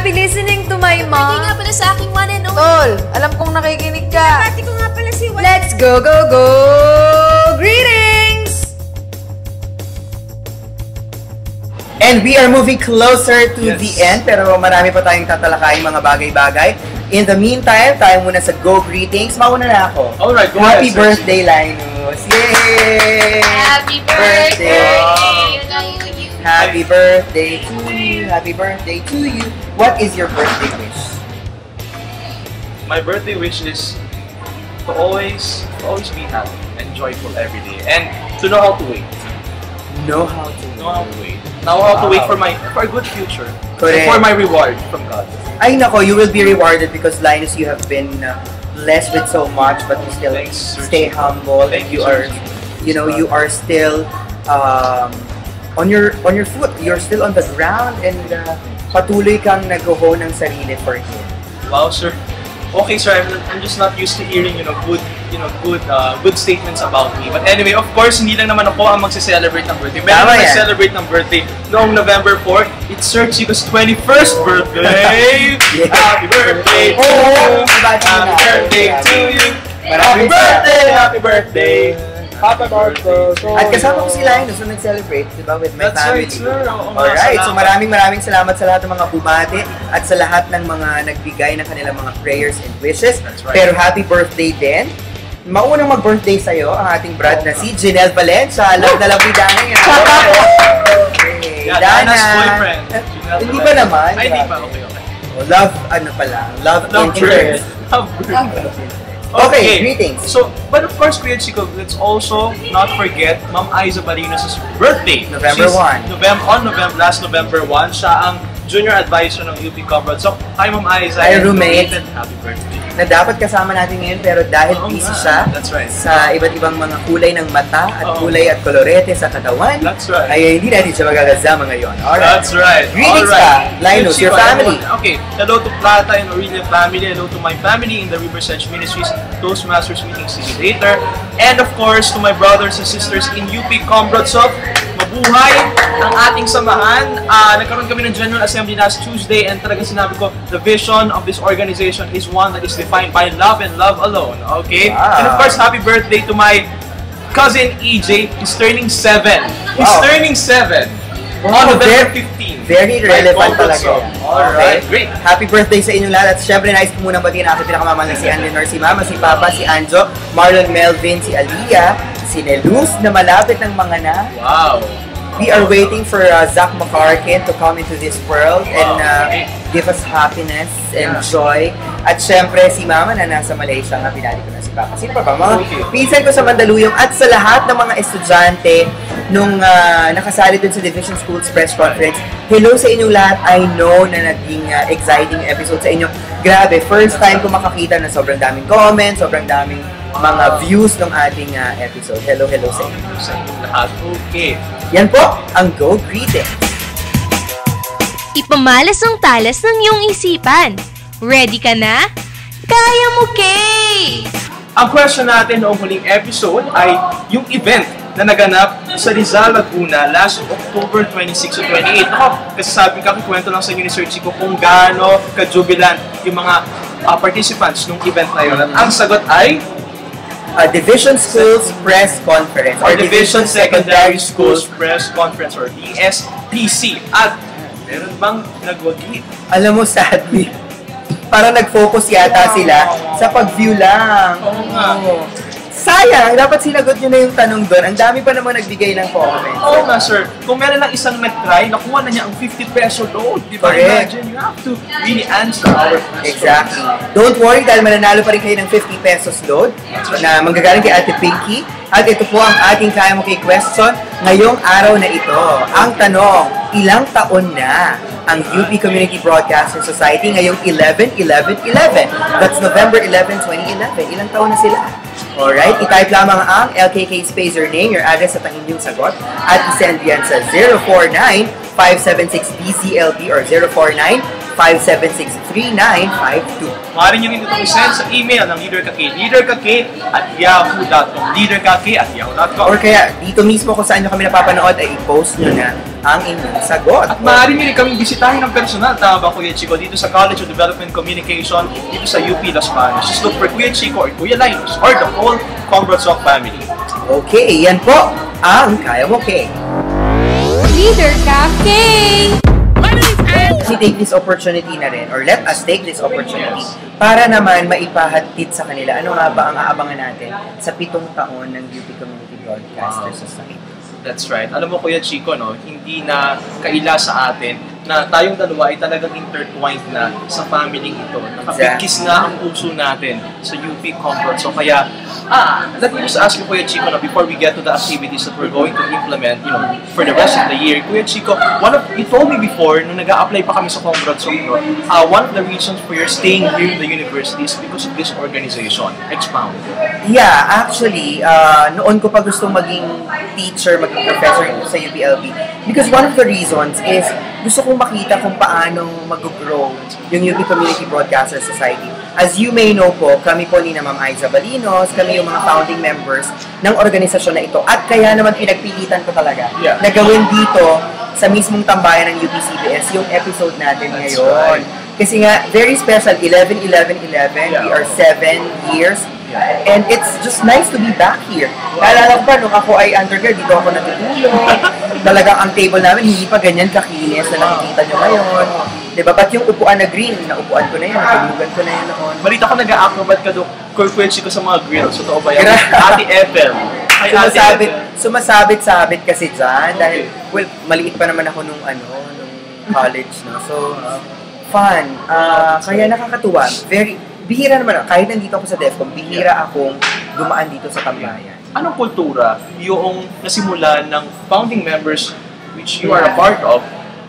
happy listening to my mom. nga pala sa aking one and only. Tol, alam kong nakikinig ka. Ate ko nga pala si Juan. Let's go, go, go! Greetings! And we are moving closer to Yes. the end, pero marami pa tayong tatalakayin mga bagay-bagay. In the meantime, tayo muna sa Go Greetings. Mauna na ako. Alright, go Happy ahead, birthday, Linus! Yay! Happy birthday to you. Happy birthday to you! Happy birthday to you! What is your birthday wish? My birthday wish is to always, to always be happy and joyful every day, and to know how to wait. Know how to Know how to wait. Know how to wait for my for a good future. Correct. And for my reward from God. Ay nako, you will be rewarded because Linus, you have been uh, blessed with so much, but you still Thanks, stay humble. Thank and you you, are, you know, you are still um, on your on your foot. You're still on the ground and uh, patuloy kang nag-ho ng sarili for Him. Wow, sir. Okay, sir. I'm, I'm just not used to hearing, you know, good, you know, good, uh, good statements about me. But anyway, of course, hindi lang naman ako ang magse-celebrate ng birthday. Meron na celebrate ng birthday noong November 4. It's Sir Chico's 21st birthday. Yeah. Happy birthday to Oh, you. Happy birthday to you. Happy birthday, happy birthday. Happy birthday. At kasama ko si Linus nung nag-celebrate, di ba, with my That's family. right, sir. Oo Alright, so maraming maraming salamat sa lahat ng mga bumati at sa lahat ng mga nagbigay ng kanilang mga prayers and wishes. That's right. Pero happy birthday din. Maunang mag-birthday sa'yo ang ating brad na si Janelle Valencia. Love na love ni Dana yan. Okay, Yeah, Dana's boyfriend. Hindi ba naman? Ay, hindi pa. Okay, okay. Oh, love, ano pala? Love, Love interest. bird. Love bird. Okay, greetings. So, but of course, Kuya Chico, let's also not forget Ma'am Aiza Barinos' birthday. November She's 1. November, on November, last November 1, siya ang junior advisor ng UP Comrade. So, hi Ma'am Aiza. Hi, roommate. Happy birthday. Na dapat kasama natin ngayon pero dahil Oo busy nga. siya That's right. sa iba't ibang mga kulay ng mata at Oo. kulay at kolorete sa katawan, That's right. ay hindi natin siya magkakasama ngayon. Alright. That's right. Greetings Alright. ka, Linus, your family. everyone. Okay. Hello to Plata and Aurelia family. Hello to my family in the River Sedge Ministries, Toastmasters meeting city later. And of course, to my brothers and sisters in UP Comrades of Mabuhay ang ating samahan. Ah, nagkaroon kami ng General Assembly last Tuesday and talagang sinabi ko, the vision of this organization is one that is defined by love and love alone. Okay? Wow. And of course, happy birthday to my cousin EJ. He's turning 7. He's Wow. turning 7. Wow, on November very- 15. Very relevant talaga of- Alright, great. Happy birthday sa inyong lahat. At syempre, nice ko munang batiin aking pinakamamahal na si Anlenor, si Mama, si Papa, si Anjo, Marlon Melvin, si Aliyah, si Neluz na malapit ng mga na. Wow. We are waiting for uh, Zach McCarkin to come into this world and uh, give us happiness and Yeah. joy. At syempre, si Mama na nasa Malaysia, nga pinali ko na si Papa. Sino pa ba? Mga pinsan ko sa Mandaluyong at sa lahat ng mga estudyante nung uh, nakasali dun sa Division Schools Press Conference. Hello sa inyong lahat. I know na naging uh, exciting episode sa inyo. Grabe, first time ko makakita na sobrang daming comments, sobrang daming mga views ng ating uh, episode. Hello, hello sa inyo. Sa lahat. Okay. Yan po ang Go Greetings. Ipamalas ang talas ng iyong isipan. Ready ka na? Kaya mo, Kay! Ang question natin noong huling episode ay yung event na naganap sa Rizal, Laguna last October 26 to 28. Ako, kasi sabi ka, kikwento lang sa inyo ni Sir Chico kung gaano kajubilant yung mga ah, participants nung event na yun. At ang sagot ay uh, Division Schools Press Conference or Division Secondary Schools Press Conference or DSPC. At meron bang nagwagi? Alam mo, sadly, parang nag-focus yata sila sa pag-view lang. Oo nga. Oo. Sayang, dapat sinagot nyo na yung tanong doon. Ang dami pa naman nagbigay ng comment. Oo nga, sir. Kung meron lang isang nag-try, nakuha na niya ang 50 peso load. Di ba? Correct. Imagine, you have to really answer our questions. Exactly. Don't worry dahil mananalo pa rin kayo ng 50 pesos load na manggagaling kay Ate Pinky. At ito po ang ating kaya mo kay question ngayong araw na ito. Ang tanong, ilang taon na ang UP Community Broadcasting Society ngayong 11-11-11? That's November 11, 2011. Ilang taon na sila? Alright, i-type lamang ang LKK space your name, your address at ang inyong sagot at i-send yan sa 049-576-BCLB or 049-576-3952. Maaari nyo rin itong isend sa email ng leaderkak, leaderkak at yahoo.com, leaderkak at yahoo.com. Or kaya dito mismo kung saan nyo kami napapanood ay i-post nyo na ang inyong sagot. At maaari nyo rin kaming bisitahin ng personal, tama ba Kuya Chico, dito sa College of Development Communication, dito sa UP Las Palmas. Just look for Kuya Chico or Kuya Linus or the whole Congressok family. Okay, yan po ang Kaya Mo King. Leader Cafe! We take this opportunity na rin, or let us take this opportunity para naman maipahatid sa kanila ano nga ba ang aabangan natin sa pitong taon ng UP Community Broadcaster Wow. Society. That's right. Alam mo Kuya Chico, no, hindi na kaila sa atin na tayong dalawa ay talagang intertwined na sa family ito. Nakapigkis na ang puso natin sa UP Comfort. So kaya, ah, let me just ask you Kuya Chico, no, before we get to the activities that we're going to implement, you know, for the rest of the year. Kuya Chico, one of, you told me before, nung nag apply pa kami sa Comrade so, no, uh, one of the reasons for your staying here in the university is because of this organization. Expound. Yeah, actually, uh, noon ko pa gustong maging teacher, maging professor sa UPLB. Because one of the reasons is gusto kong makita kung paano mag-grow yung UP Community Broadcaster Society. As you may know po, kami po ni na Ma'am Aiza Balinos, kami yung mga founding members ng organisasyon na ito. At kaya naman pinagpilitan ko talaga Yeah. na gawin dito sa mismong tambayan ng UPCBS yung episode natin That's ngayon. right. Kasi nga, very special, 11, 11, 11. Yeah. We are seven years Yeah. And it's just nice to be back here. Naalala ko pa, nung ako ay undergrad, dito ako natutulog. Talagang ang table namin, hindi pa ganyan kakinis na nakikita nyo ngayon. Diba? Ba't yung upuan na green, naupuan ko na yan, natulugan ko na yan noon. Balita ko nag-a-acrobat ka doon, Kuya Chico sa mga grills. Totoo ba yan? Ate Ethel. Ay, Sumasabit, sumasabit-sabit kasi dyan. Dahil, well, maliit pa naman ako nung ano, nung college, no? So, fun. Ah, kaya nakakatuwa. Very, bihira naman, kahit nandito ako sa DEFCON, bihira akong dumaan dito sa tambayan. Anong kultura yung nasimula ng founding members which you are a part of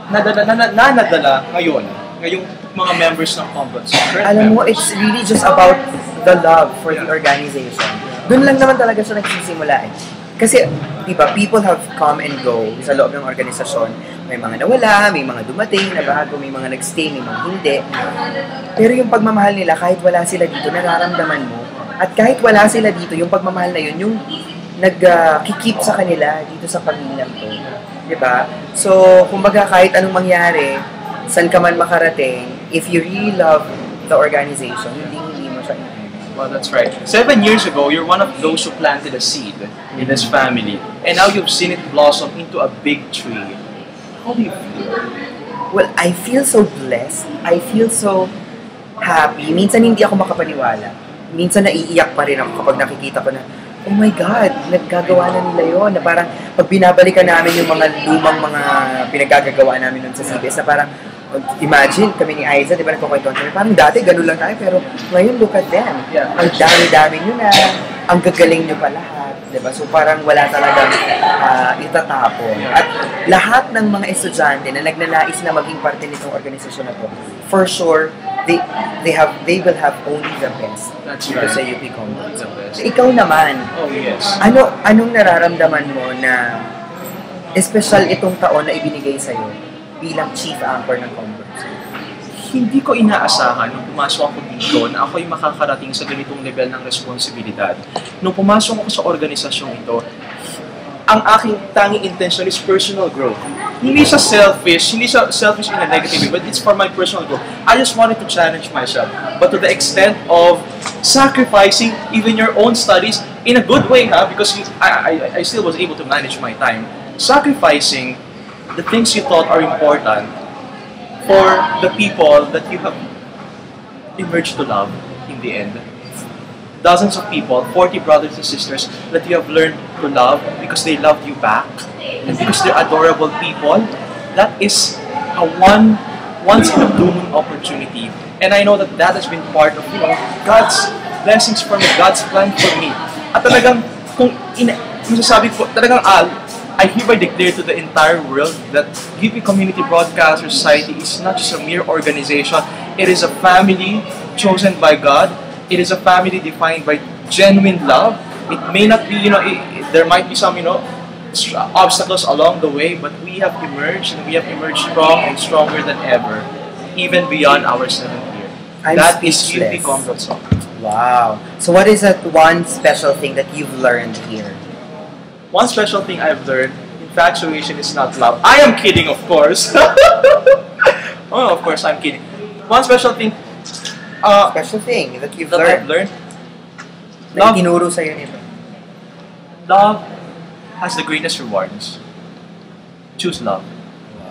nadala, na, na, na nadala ngayon? Ngayong mga members ng current Alam mo, members? it's really just about the love for the organization. Doon lang naman talaga siya nagsisimula eh. Kasi, di ba, people have come and go sa loob ng organisasyon. May mga nawala, may mga dumating na bago, may mga nagstay, may mga hindi. Pero yung pagmamahal nila, kahit wala sila dito, nararamdaman mo. At kahit wala sila dito, yung pagmamahal na yun, yung nag-kikip sa kanila dito sa pamilyang to. Di ba? So, kumbaga kahit anong mangyari, saan ka man makarating, if you really love the organization, hindi hindi mo siya. Well, that's right. Seven years ago, you're one of those who planted a seed in this family. And now you've seen it blossom into a big tree. How do you feel? Well, I feel so blessed. I feel so happy. Minsan hindi ako makapaniwala. Minsan naiiyak pa rin ako kapag nakikita ko na, oh my God, naggagawa na nila yon Na parang pag binabalikan namin yung mga lumang mga pinagagagawa namin nun sa CBS na parang, imagine kami ni Aiza, di ba nagkukwentuhan kami, parang dati ganun lang tayo, pero ngayon look at them. Yeah. Ang dami-dami nyo na, ang gagaling nyo pa lahat. Di ba? So parang wala talagang ah, itatapon. At lahat ng mga estudyante na nagnanais na maging parte nitong organisasyon na to, for sure, they they have they will have only the best That's dito right. sa UP Congress. The best. Ikaw naman, Oh, yes. ano anong nararamdaman mo na espesyal itong taon na ibinigay sa iyo bilang chief anchor ng Congress? hindi ko inaasahan nung pumasok ako dito na ako'y makakarating sa ganitong level ng responsibilidad. Nung pumasok ako sa organisasyong ito, ang aking tanging intention is personal growth. Hindi siya selfish, hindi siya selfish in a negative way, but it's for my personal growth. I just wanted to challenge myself, but to the extent of sacrificing even your own studies in a good way, ha? because you, I, I, I still was able to manage my time. Sacrificing the things you thought are important for the people that you have emerged to love in the end. Dozens of people, 40 brothers and sisters that you have learned to love because they love you back and because they're adorable people. That is a one once in a blue moon opportunity. And I know that that has been part of you know, God's blessings for me, God's plan for me. At talagang kung ina, masasabi ko, talagang ah, I hereby declare to the entire world that UP Community Broadcaster Society is not just a mere organization, it is a family chosen by God. It is a family defined by genuine love. It may not be, you know, it, it- there might be some, you know, obstacles along the way, but we have emerged and we have emerged strong and stronger than ever, even beyond our seventh year. I'm That is speechless. UP Comrade Song. Wow. So what is that one special thing that you've learned here? One special thing I've learned infatuation is not love. I am kidding, of course. oh, of course, I'm kidding. One special thing, uh, Special thing that you've that I've learned, learned, na love, itinuro sa'yo nito. love has the greatest rewards. Choose love.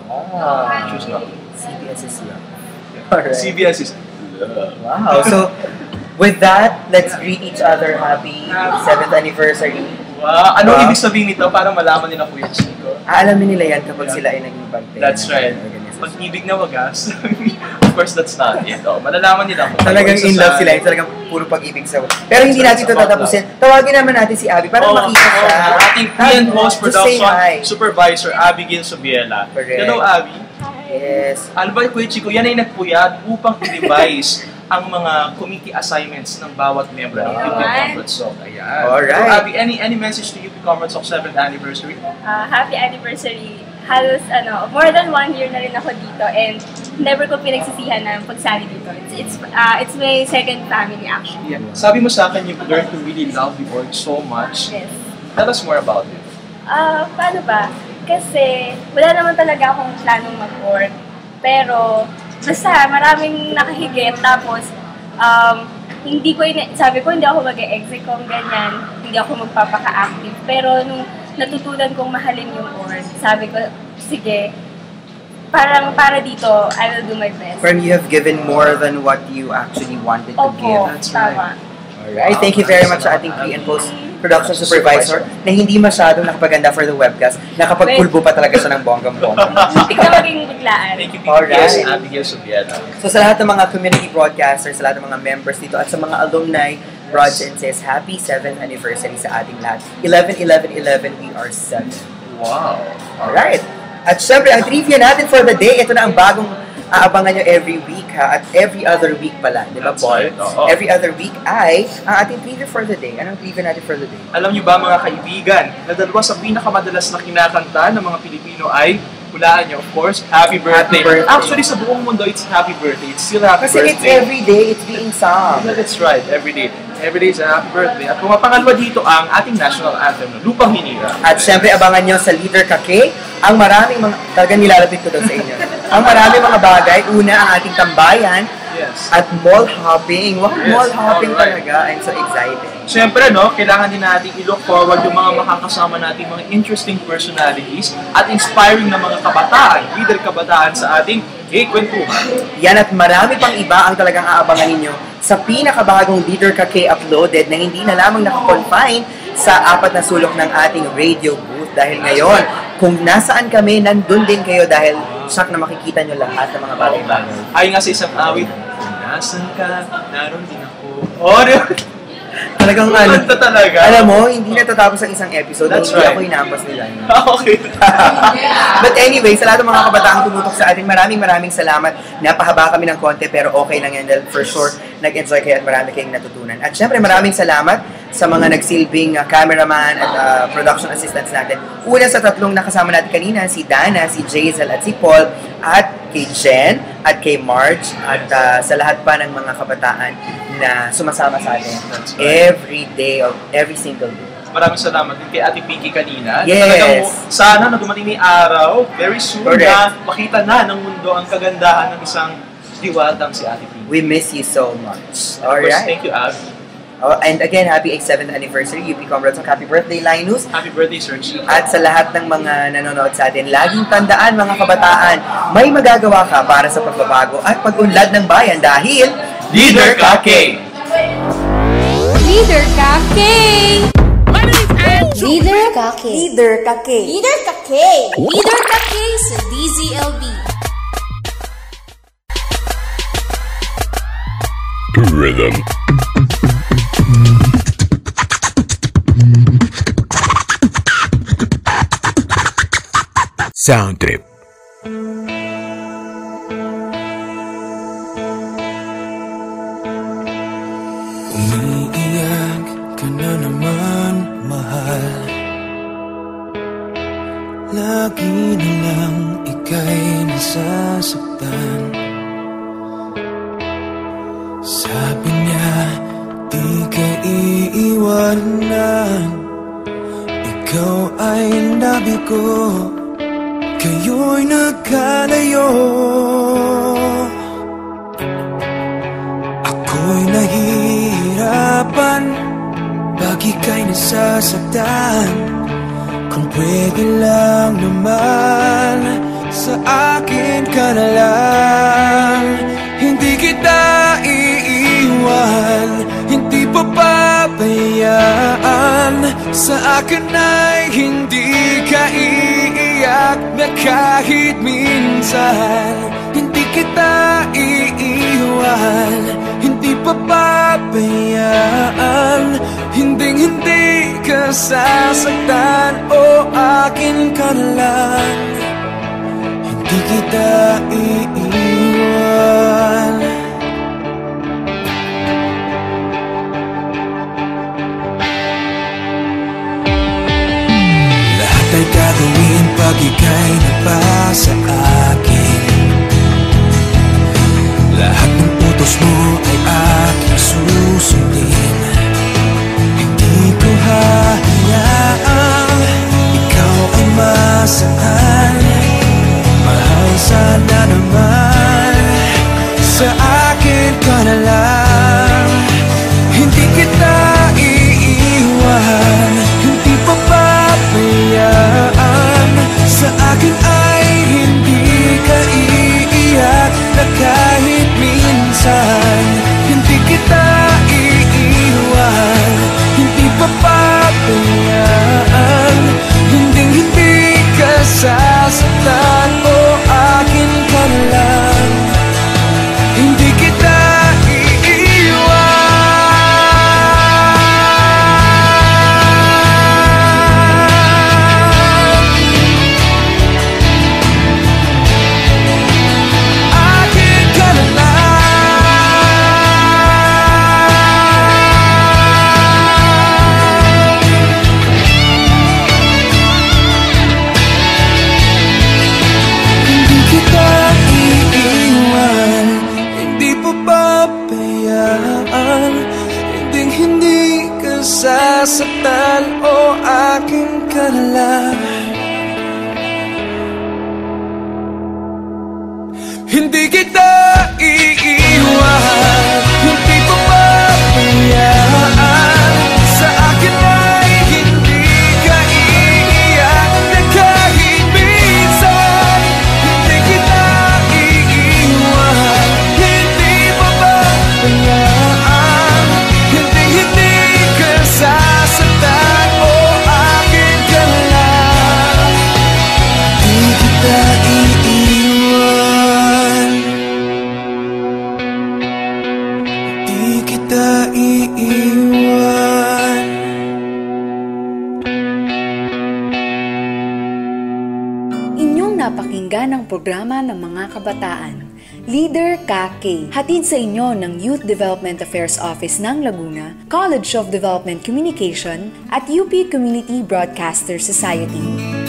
Wow. Choose love. CBS is love. Alright. CBS is love. Wow. So, with that, let's greet each other happy 7th anniversary. Wow. Anong Wow. ibig sabihin nito para malaman nila Kuya Chico? Aalamin nila yan kapag Yeah. sila ay naging parte. That's right. Pag-ibig na wagas. of course, that's not it. Oh, malalaman nila kung Talagang ano in love sila, yung talagang puro pag-ibig sa Pero hindi natin ito tatapusin. Tawagin naman natin si Abby para Oh, makita oh, siya. oh, ating PN say Production. Supervisor Abigail Sobiela. Hello, Abby. Yes. Alam ba, Kuya Chico, yan ay nagpuyat upang i-revise ang mga committee assignments ng bawat member ng UP Alright. Comrades Soc. Ayan. Alright. So, Abby, any any message to UP Comrades Soc 7th anniversary? Ah, happy anniversary. Halos, ano, more than one year na rin ako dito and never ko pinagsisihan na pagsali dito. It's, it's, ah, it's my second family actually. Yeah. Sabi mo sa akin, you've learned to really love the org so much. Yes. Tell us more about it. Ah, paano ba? Kasi wala naman talaga akong planong mag-work. Pero basta maraming nakahigit. Tapos um, hindi ko, ina- sabi ko hindi ako mag-execom ganyan. Hindi ako magpapaka-active. Pero nung natutunan kong mahalin yung org, sabi ko, sige, parang para dito, I will do my best. Parang you have given more than what you actually wanted to give. Opo, That's tama. Alright, thank you very much sa ating pre and post production supervisor na hindi masyadong nakapaganda for the webcast. Nakapagpulbo pa talaga siya ng bonggang-bongga. Hindi ka maging biglaan. Thank you, Alright. Abigail Sobiela. So sa lahat ng mga community broadcasters, sa lahat ng mga members dito, at sa mga alumni, Rods and says, happy 7th anniversary sa ating lahat. 11-11-11, we are 7. Wow. Alright. At syempre, ang trivia natin for the day, ito na ang bagong aabangan nyo every week ha, at every other week pala, di ba Paul? right, oo. Every other week ay ang ating trivia for the day. Anong trivia natin for the day? Alam niyo ba mga kaibigan, na dalawa sa pinakamadalas na kinakanta ng mga Pilipino ay, hulaan niyo of course, Happy Birthday. birthday. Actually sa buong mundo, it's Happy Birthday. It's still Happy Kasi it's Birthday. every day, it's being sung. Yeah, that's right, every day. Every day is a happy birthday. At pumapangalawa dito ang ating national anthem? Lupang Hinira. At syempre, abangan nyo sa Leader Kake, ang maraming mga, talagang nilalapit ko daw sa inyo. ang maraming mga bagay, una ang ating tambayan, Yes. at mall hopping. Wow, Yes, mall hopping alright. talaga. I'm so excited. Siyempre, no, kailangan din natin i-look forward yung mga makakasama nating mga interesting personalities at inspiring na mga kabataan, leader kabataan sa ating K-Kwentuhan. Yan at marami pang iba ang talagang aabangan ninyo sa pinakabagong Leader Kake uploaded na hindi na lamang nakakonfine sa apat na sulok ng ating radio booth. Dahil ngayon, kung nasaan kami, nandun din kayo dahil sak na makikita nyo lahat ng mga bagay-bagay. Ay nga sa isang awit, kung nasan ka, naroon din ako. Oh? Talagang ano, Kanta talaga. alam mo, hindi natatapos ang isang episode. That's hindi right. ako inampas nila. okay. But anyway, sa lahat ng mga kabataang tumutok sa atin, maraming maraming salamat. Napahaba kami ng konti pero okay lang yan dahil for sure nag-enjoy kayo at marami kayong natutunan. At syempre maraming salamat sa mga nagsilbing uh, cameraman at uh, production assistants natin. Una sa tatlong nakasama natin kanina, si Dana, si Jazel at si Paul at kay Jen at kay Marge at uh, sa lahat pa ng mga kabataan na sumasama sa atin right. every day of every single day. Maraming salamat din kay Ate Pinky kanina. Yes. Talagang sana na dumating ni araw, very soon Correct. na makita na ng mundo ang kagandahan ng isang diwatang si Ate Pinky. We miss you so much. Course, Alright. Thank you, Abby. Oh, and again, happy 7th anniversary, UP Comrades. Happy birthday, Linus. Happy birthday, Sir Chico. At sa lahat ng mga nanonood sa atin, laging tandaan mga kabataan, may magagawa ka para sa pagbabago at pag-unlad ng bayan dahil Leader Kake! Leader Cafe! Leader Kake. Leader Kake. Leader Kake. Leader Kake sa DZLB. Rhythm. Sound trip. Ko Kayo'y nagkalayo Ako'y nahihirapan Pag ika'y nasasaktan. Kung pwede lang naman Sa akin ka na lang. Hindi kita iiwan Hindi papabayaan Sa akin ay hindi ka iiyak Na kahit minsan Hindi kita iiwan. Hindi papabayaan Hindi hindi ka sasaktan O akin ka na lang. Hindi kita iiwan pag ika'y nagpasa akin. Lahat ng utos mo ay aking susundin. Hindi ko hahayaang ikaw ay masaan Mahal sana naman. Sa akin ka na lang sasaktan O akin ka na lang Hindi kita programa ng mga kabataan. Leader KK, hatid sa inyo ng Youth Development Affairs Office ng Laguna, College of Development Communication at UP Community Broadcaster Society.